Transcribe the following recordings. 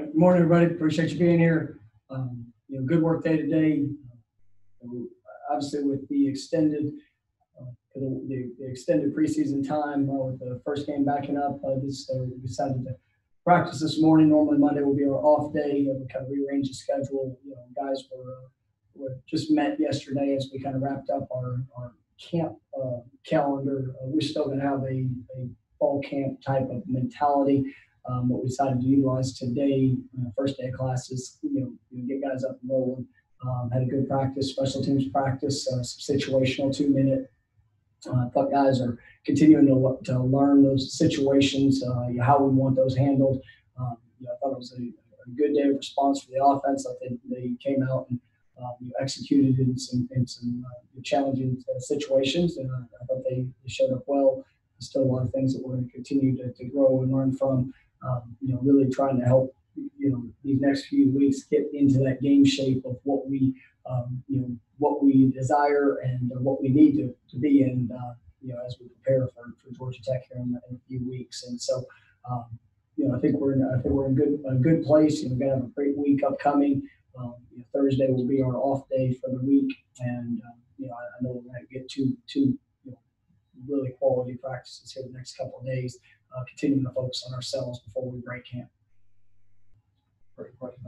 Good morning, everybody. Appreciate you being here. Um, you know, good work day today. Uh, obviously, with the extended uh, the, the, extended preseason time uh, with the first game backing up, uh, this uh, we decided to practice this morning. Normally, Monday will be our off day. we kind of rearrange the schedule. You know, guys were, uh, were just met yesterday as we kind of wrapped up our, our camp uh, calendar. we're still going to have a, a fall camp type of mentality. Um, what we decided to utilize today, uh, first day of classes, you know, you get guys up and rolling. Um, had a good practice, special teams practice, uh, some situational two minute. Uh, I thought guys are continuing to, to learn those situations, uh, how we want those handled. Um, you know, I thought it was a, a, good day of response for the offense. I think they came out and um, executed in some, in some uh, challenging uh, situations, and I thought they, they showed up well. There's still a lot of things that we're going to continue to grow and learn from um, you know, really trying to help, you know, these next few weeks get into that game shape of what we, um, you know, what we desire and what we need to, to be in, uh, you know, as we prepare for, for Georgia Tech here in, in a few weeks. And so, um, you know, I think we're in, I think we're in good, a good place. You know, we're gonna have a great week upcoming. Um, you know, Thursday will be our off day for the week, and uh, you know, I, I know we're to get two, two, you know, really quality practices here the next couple of days uh, continuing to focus on ourselves before we break camp. Great question.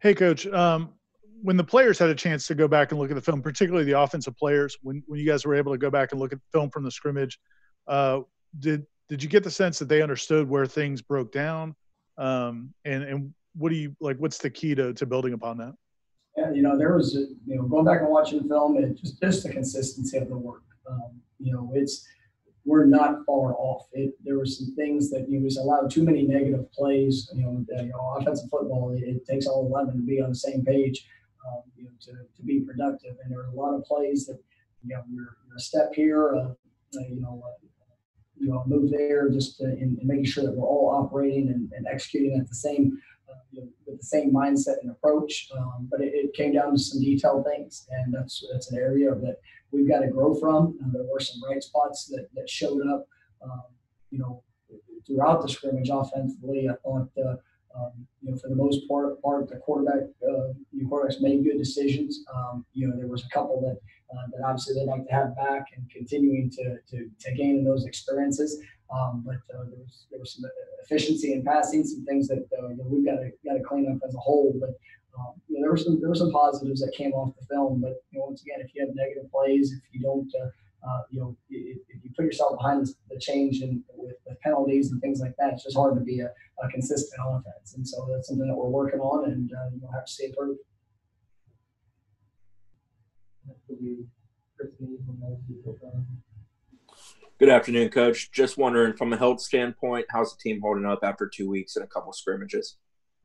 Hey, coach. Um, when the players had a chance to go back and look at the film, particularly the offensive players, when, when you guys were able to go back and look at the film from the scrimmage, uh, did did you get the sense that they understood where things broke down? Um, and and what do you like? What's the key to, to building upon that? Yeah, you know, there was you know going back and watching the film, it just just the consistency of the work. Um, you know, it's we're not far off. It, there were some things that you was allowed too many negative plays. You know, uh, you know offensive football. It, it, takes all eleven to be on the same page, um, you know, to, to be productive. And there are a lot of plays that you know you're, you're a step here, uh, uh, you know, uh, you know, move there, just in, in, making sure that we're all operating and, and executing at the same you know, with the same mindset and approach. Um, but it, it, came down to some detailed things, and that's that's an area that we've got to grow from. Uh, there were some bright spots that, that showed up, um, you know, throughout the scrimmage offensively. I thought, uh, um, you know, for the most part, part the quarterback, uh, the quarterbacks made good decisions. Um, you know, there was a couple that uh, that obviously they'd like to have back and continuing to to, to gain those experiences. Um, but uh, there was there was some efficiency in passing, some things that, uh, that we've got to got to clean up as a whole. But um, you know, there were some there were some positives that came off the film. But you know, once again, if you have negative plays, if you don't, uh, uh you know, if, if, you put yourself behind the, the change and with, the penalties and things like that, it's just hard to be a, a, consistent offense. And so that's something that we're working on, and uh, you'll have to it through. Good afternoon, Coach. Just wondering, from a health standpoint, how's the team holding up after two weeks and a couple scrimmages?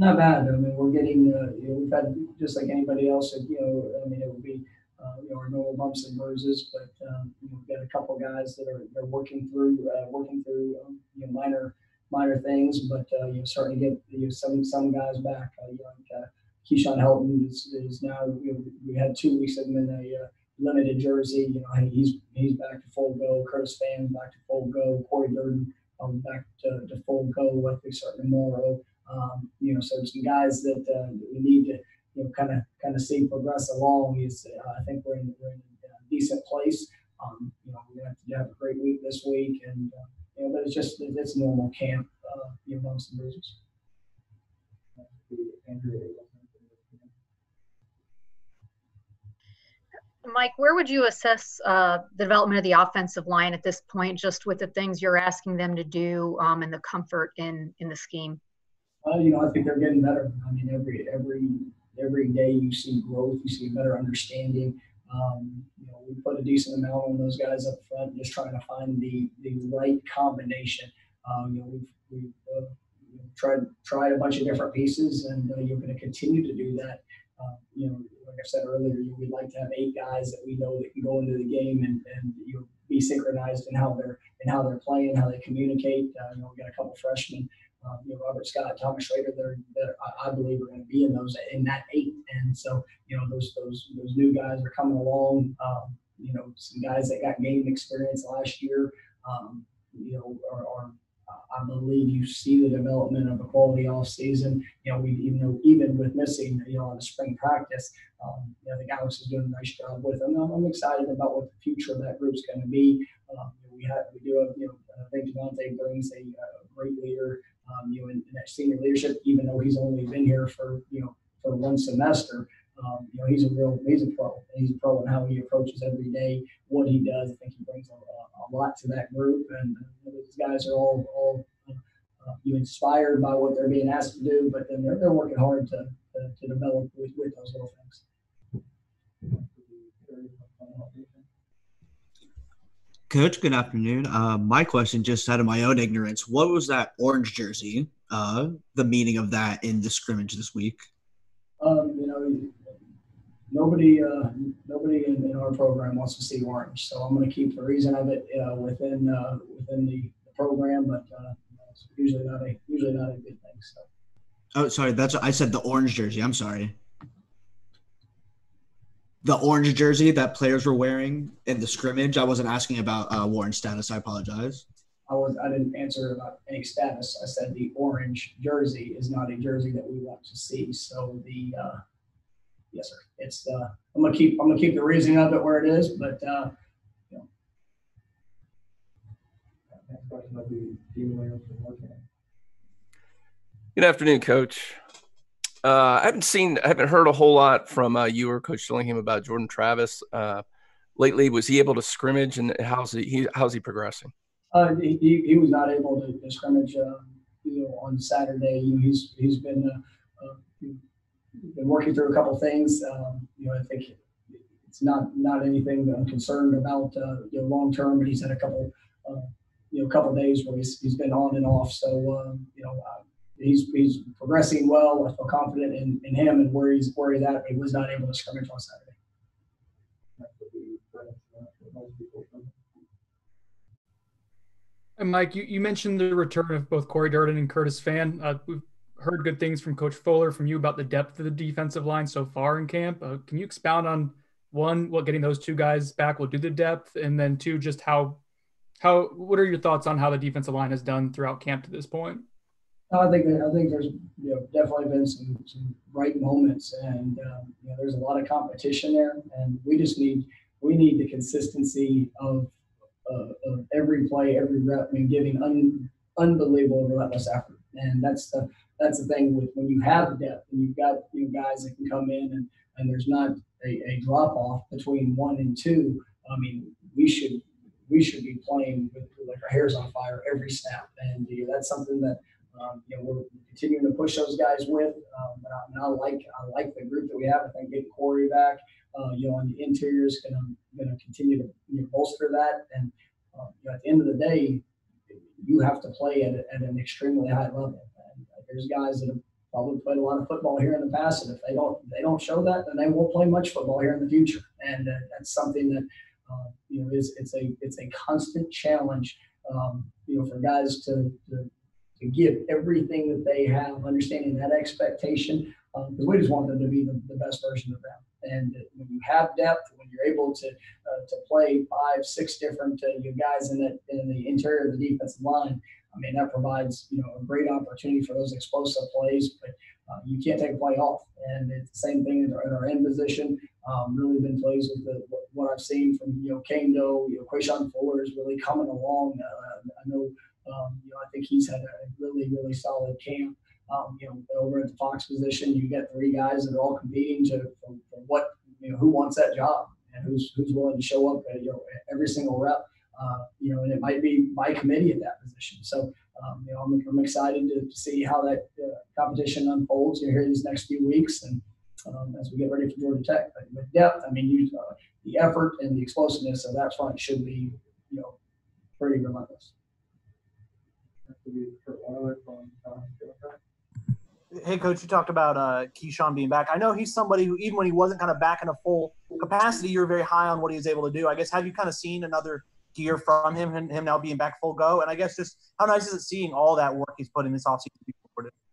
Not bad. I mean, we're getting, uh, you know, we've had just like anybody else. You know, I mean, it would be, uh, you know, our normal bumps and bruises, but um, we've got a couple guys that are they're working through, uh, working through, um, you know, minor, minor things, but uh, you know, starting to get you know, some some guys back. Uh, you know, like uh, Keyshawn Helton is, is now. You know, we had two weeks of him in a uh, limited jersey. You know, he's he's back to full go. Curtis Fan back to full go. Cory Durden um, back to, to full go. Think starting tomorrow. Um, you know, so some guys that, uh, we need to you know kind of kind of see progress along. Is uh, I think we're in, we're in a decent place. Um, you know, we're gonna have to have a great week this week, and uh, you know, but it's just it's normal camp. Uh, you know, and bruises. Mike, where would you assess uh, the development of the offensive line at this point, just with the things you're asking them to do um, and the comfort in in the scheme? Uh, you know, I think they're getting better. I mean, every every every day you see growth, you see a better understanding. Um, you know, we put a decent amount on those guys up front, just trying to find the the right combination. Um, you know, we've we've uh, tried tried a bunch of different pieces, and uh, you're going to continue to do that. Uh, you know, like I said earlier, you know, we'd like to have eight guys that we know that can go into the game and, and you know, be synchronized in how they're in how they're playing, how they communicate. Uh, you know, we got a couple freshmen, uh, you know, Robert Scott, Thomas Shrader. They're, they're I, believe are going to be in those in that eight. And so, you know, those those those new guys are coming along. Um, you know, some guys that got game experience last year. Um, you know, are, are I believe you see the development of a quality off season. You know, we even though even with missing you know on the spring practice, um, you know, think Alex is doing a nice job with them. I'm, I'm excited about what the future of that group's going to be. Um, we have we do have you know I think Devontay brings a, uh great leader um, you know in, in that senior leadership, even though he's only been here for you know for one semester. Um, you know, he's a real, he's a pro. He's a pro in how he approaches every day, what he does. I think he brings a, a lot to that group, and these guys are all, all uh, uh, you inspired by what they're being asked to do, but then they're, they're working hard to, to, to develop with, with those little things. Coach, good afternoon. Uh, my question, just out of my own ignorance, what was that orange jersey? Uh, the meaning of that in the scrimmage this week? Um, you know, nobody, uh, nobody in, in, our program wants to see orange, so I'm going to keep the reason of it uh, within uh, within the, the program, but uh, it's usually not a usually not a good thing. So. Oh, sorry. That's I said the orange jersey. I'm sorry. The orange jersey that players were wearing in the scrimmage. I wasn't asking about uh, Warren status. I apologize. I was I didn't answer about any status. I said the orange jersey is not a jersey that we want to see. So the uh, yes, sir. It's uh, I'm gonna keep I'm gonna keep the reasoning of it where it is, but uh, you know. Next question will be Dean Good afternoon, Coach. Uh, I haven't seen, I haven't heard a whole lot from uh, you or Coach Dillingham about Jordan Travis uh, lately. Was he able to scrimmage, and how's he, how's he progressing? Uh, he, he was not able to, to scrimmage, uh, you know, on Saturday. You know, he's he's been uh, been working through a couple things. Um, you know, I think it's not not anything that I'm concerned about, you know, long term. But he's had a couple, you know, couple days where he's he's been on and off. So um, you know he's he's progressing well. I feel confident in, in him and where he's where he's at. He was not able to scrimmage on Saturday. And Mike, you, you mentioned the return of both Cory Durden and Curtis Fan. Uh, we've heard good things from Coach Fuller from you about the depth of the defensive line so far in camp. Uh, can you expound on one, what getting those two guys back will do the depth, and then two, just how how what are your thoughts on how the defensive line has done throughout camp to this point? I think I think there's you know definitely been some some bright moments, and um, you know there's a lot of competition there, and we just need we need the consistency of, uh, of every play, every rep, and giving un, unbelievable relentless effort, and that's the that's the thing with when you have depth and you've got you know guys that can come in and and there's not a, a drop off between one and two. I mean, we should we should be playing with like our hairs on fire every snap, and you know, that's something that um, you know, we're continuing to push those guys with. Um, but I, I, like I like the group that we have. I think getting Cory back, uh, you know, on the interior is going to going to continue to you know, bolster that. And uh, you know, at the end of the day, you have to play at, at an extremely high level. And uh, there's guys that have probably played a lot of football here in the past, and if they don't they don't show that, then they won't play much football here in the future. And uh, that's something that uh, you know is it's a it's a constant challenge. Um, you know, for guys to, to to give everything that they have, understanding that expectation, because um, we just want them to be the, the, best version of them. And when you have depth, when you're able to uh, to play five, six different uh, you guys in that in the interior of the defensive line, I mean that provides you know a great opportunity for those explosive plays. But uh, you can't take a play off, and it's the same thing in our, in our end position. Um, really been pleased with the, what I've seen from you know Kendo, you know Quashon Fuller is really coming along. Uh, I know um, you know, I think he's had a really, really solid camp. Um, you know, over at the Fox position, you get three guys that are all competing to for, for what you know who wants that job and who's who's willing to show up at you know every single rep. Uh, you know, and it might be by committee at that position. So, um, you know, I'm, I'm excited to, to, see how that uh, competition unfolds here these next few weeks and um, as we get ready for Georgia Tech. But with depth, I mean, you, uh, the effort and the explosiveness of that front should be, you know, pretty relentless. Hey, coach, you talked about uh, Keyshawn being back. I know he's somebody who, even when he wasn't kind of back in a full capacity, you were very high on what he was able to do. I guess have you kind of seen another gear from him, and him now being back full go? And I guess just how nice is it seeing all that work he's put in this offseason?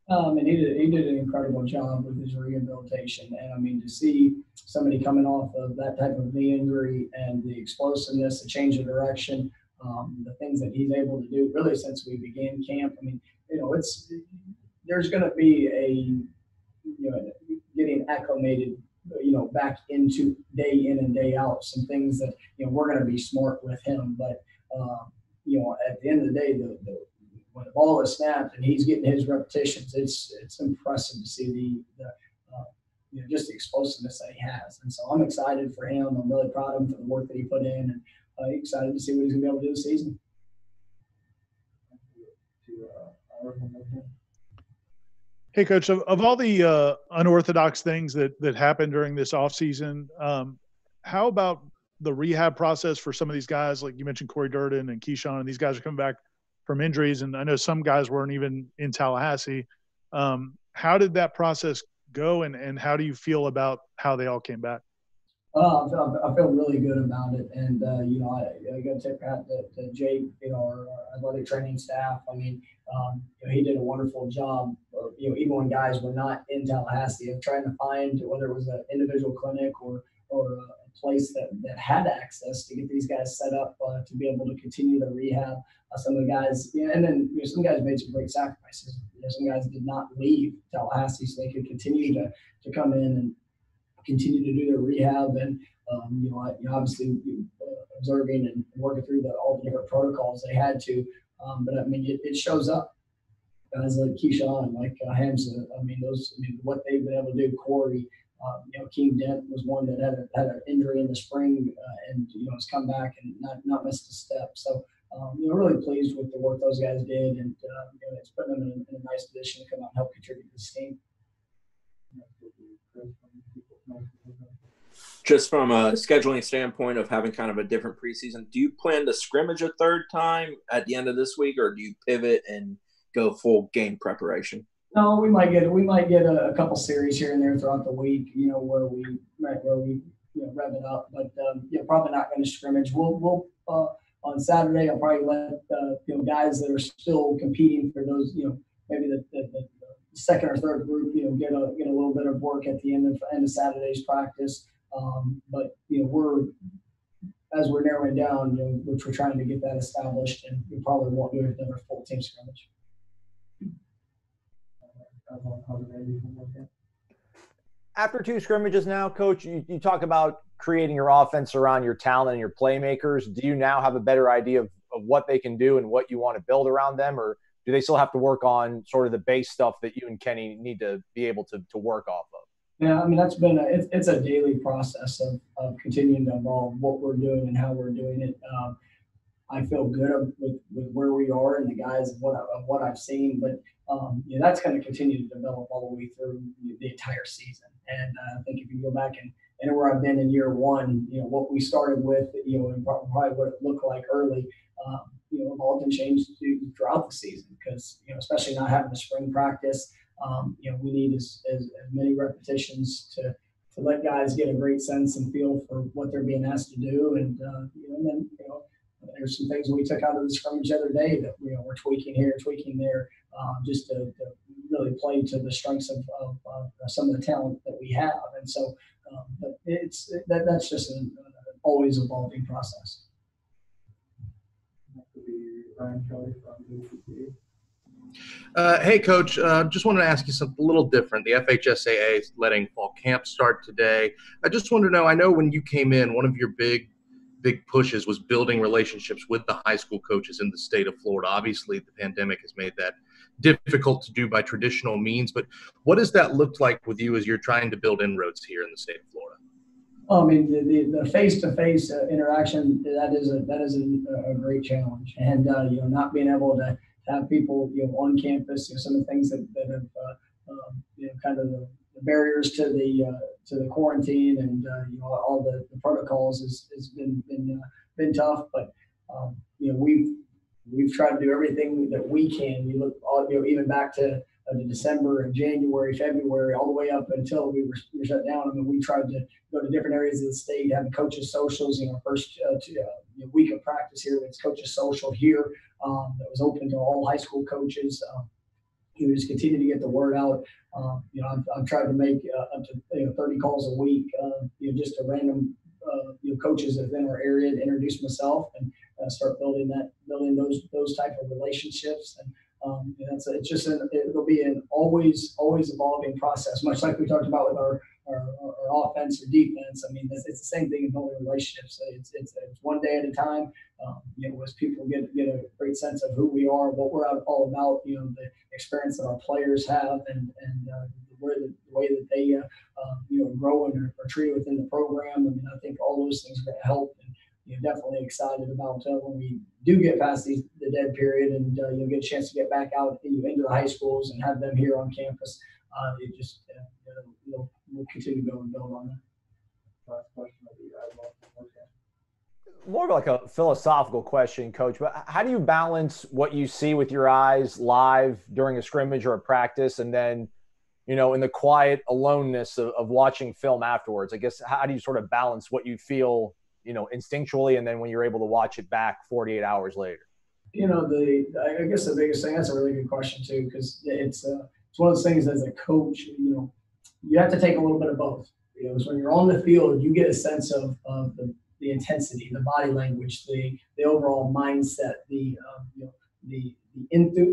Um, and he did, he did an incredible job with his rehabilitation. And I mean, to see somebody coming off of that type of knee injury and the explosiveness, the change of direction, um, the things that he's able to do really since we began camp. I mean, you know, it's there's going to be a you know getting acclimated you know back into day in and day out some things that you know we're going to be smart with him. But um, you know at the end of the day the, the when the ball is snapped and he's getting his repetitions it's it's impressive to see the, the uh, you know just the explosiveness that he has. And so i'm excited for him. I'm really proud of him for the work that he put in. And uh, excited to see what he's going to be able to do this season Hey, coach, of, of all the uh, unorthodox things that that happened during this offseason, um, how about the rehab process for some of these guys? Like you mentioned, Cory Durden and Keyshawn, and these guys are coming back from injuries, and I know some guys weren't even in Tallahassee. Um, how did that process go, and and how do you feel about how they all came back? Uh, I, feel, I feel really good about it, and uh, you know, I, I got to tip hat to, Jake, you know, our, our athletic training staff. I mean, um, you know, he did a wonderful job. You know, even when guys were not in Tallahassee, of trying to find whether it was an individual clinic or or a place that, that had access to get these guys set up uh, to be able to continue their rehab. Uh, some of the guys, and then you know, some guys made some great sacrifices. You know, some guys did not leave Tallahassee so they could continue to to come in and continue to do their rehab and um, you know, you know, obviously uh, observing and working through the, all the different protocols they had to. Um, but I mean, it, it, shows up. Guys like Keyshawn, like uh, Hamsah, I mean, those, I mean, what they've been able to do. Cory, um, you know, King Dent was one that had a, had an injury in the spring uh, and you know has come back and not not missed a step. So um, you know, really pleased with the work those guys did, and uh, you know, it's putting them in in a nice position to come out and help contribute to this team just from a scheduling standpoint of having kind of a different preseason, do you plan to scrimmage a third time at the end of this week, or do you pivot and go full game preparation? No, we might get we might get a, a couple series here and there throughout the week, you know, where we where we you know rev it up, but um, yeah, probably not going to scrimmage. We'll we'll uh, on Saturday. I'll probably let uh, you know guys that are still competing for those, you know, maybe the, the, the second or third group, you know, get a get a little bit of work at the end of end of Saturday's practice. Um, but you know, we're as we're narrowing down, you know, which we're trying to get that established, and we probably won't do another full team scrimmage. After two scrimmages now, coach, you, you talk about creating your offense around your talent and your playmakers. Do you now have a better idea of, of what they can do and what you want to build around them, or do they still have to work on sort of the base stuff that you and Kenny need to be able to, to work off of? Yeah, I mean that's been a, it's, it's a daily process of, of continuing to evolve what we're doing and how we're doing it. Um, I feel good with, with where we are and the guys of what I, of what I've seen, but um, that's going to continue to develop all the way through the entire season. And uh, I think if you go back and and where I've been in year one, you know what we started with, you know, and probably what it looked like early, um, you know, evolved and changed throughout the season because you know, especially not having a spring practice um, you know, we need as, as, as, many repetitions to to let guys get a great sense and feel for what they're being asked to do. And uh, you know, and then you know, there's some things we took out of the scrimmage the other day that you know we're tweaking here, tweaking there, um, just to, to, really play to the strengths of, of, of, some of the talent that we have. And so, um, but it's that, that's just an, always evolving process. Ryan Kelly from uh, hey, Coach. Uh, just wanted to ask you something a little different. The FHSAA is letting fall camp start today. I just wanted to know. I know when you came in, one of your big, big pushes was building relationships with the high school coaches in the state of Florida. Obviously, the pandemic has made that difficult to do by traditional means. But what does that look like with you as you're trying to build inroads here in the state of Florida? I mean, the, the, face-to-face uh, interaction that is a that is a, a great challenge, and uh, you know, not being able to have people you know on campus. You know, some of the things that, that have uh, um, you know kind of the, the barriers to the uh, to the quarantine and uh, you know all the, the protocols has, has been been uh, been tough. But um, you know we've we've tried to do everything that we can. You look all you know even back to uh, December and January, February, all the way up until we were, we were shut down. I mean, we tried to go to different areas of the state, having coaches socials. You know, first uh, uh, week of practice here, it's coaches social here um, that was open to all high school coaches. Um, you just continue to get the word out. Um, you know, I've, I've, tried to make uh, up to you know 30 calls a week, uh, you know, just to random uh, you know coaches within our area to introduce myself and uh, start building that, building those those type of relationships. And um, know, it's, it's just an, it'll be an always always evolving process, much like we talked about with our our, our offense or defense. I mean, it's, it's the same thing in building relationships. It's, it's, it's one day at a time. Um, you know, as people get get a great sense of who we are, what we're all about. You know, the experience that our players have, and and uh, where the, the, way that they uh, uh, you know grow and are, are, treated within the program. I mean, I think all those things are going to help. You know, definitely excited about uh, when we do get past these, the dead period and uh, you'll get a chance to get back out into the high schools and have them here on campus. Uh, it just uh, we'll, we'll continue to go and build on that. More of like a philosophical question, coach, but how do you balance what you see with your eyes live during a scrimmage or a practice and then, you know, in the quiet aloneness of, of watching film afterwards? I guess how do you sort of balance what you feel, you know, instinctually and then when you're able to watch it back 48 hours later? You know, the I guess the biggest thing that's a really good question too, because it's uh, it's one of those things as a coach, you know, you have to take a little bit of both. You know, so when you're on the field, you get a sense of, of the the intensity, the body language, the the overall mindset, the um, you know, the the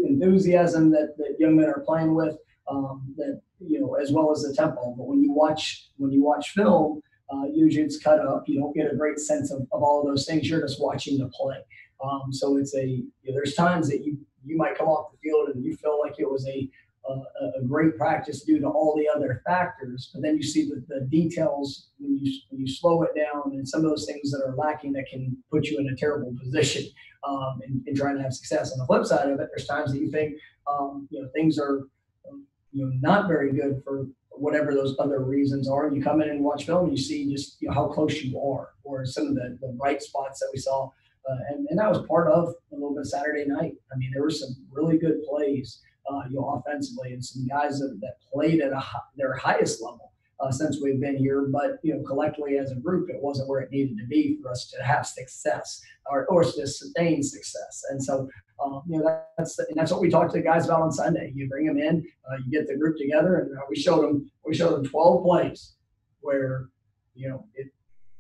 enthusiasm that, that young men are playing with, um, that you know, as well as the tempo. But when you watch when you watch film, uh, usually it's cut up. You don't get a great sense of, of all of those things. You're just watching the play. Um, so it's a you know, there's times that you you might come off the field and you feel like it was a a, a, great practice due to all the other factors. But then you see the, the details when you when you slow it down and some of those things that are lacking that can put you in a terrible position um, in, in, trying to have success. On the flip side of it, there's times that you think um, you know things are um, you know not very good for whatever those other reasons are. You come in and watch film, and you see just you know, how close you are, or some of the, the bright spots that we saw. Uh, and, and that was part of a little bit Saturday night. I mean, there were some really good plays uh, you know, offensively, and some guys that, that played at a, their highest level uh, since we've been here. But you know, collectively as a group, it wasn't where it needed to be for us to have success or, or to sustain success. And so, um, you know, that's and that's what we talked to the guys about on Sunday. You bring them in, uh, you get the group together, and uh, we showed them we showed them 12 plays where you know it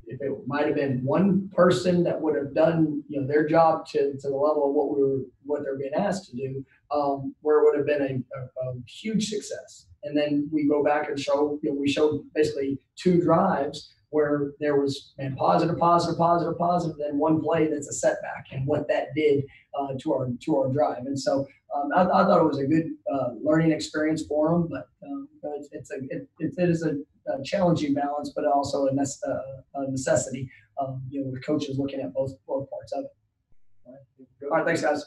if it might have been one person that would have done you know their job to, to the level of what we were what they're being asked to do um, where it would have been a, a, a, huge success and then we go back and show you know, we showed basically two drives where there was man positive positive positive positive then one play that's a setback and what that did uh, to our to our drive and so um, I, I, thought it was a good uh, learning experience for them but um, it's, it's a it, it is a a challenging balance, but also a, uh, a necessity. Um, you know, with coaches looking at both both parts of it. All right, All right thanks, guys.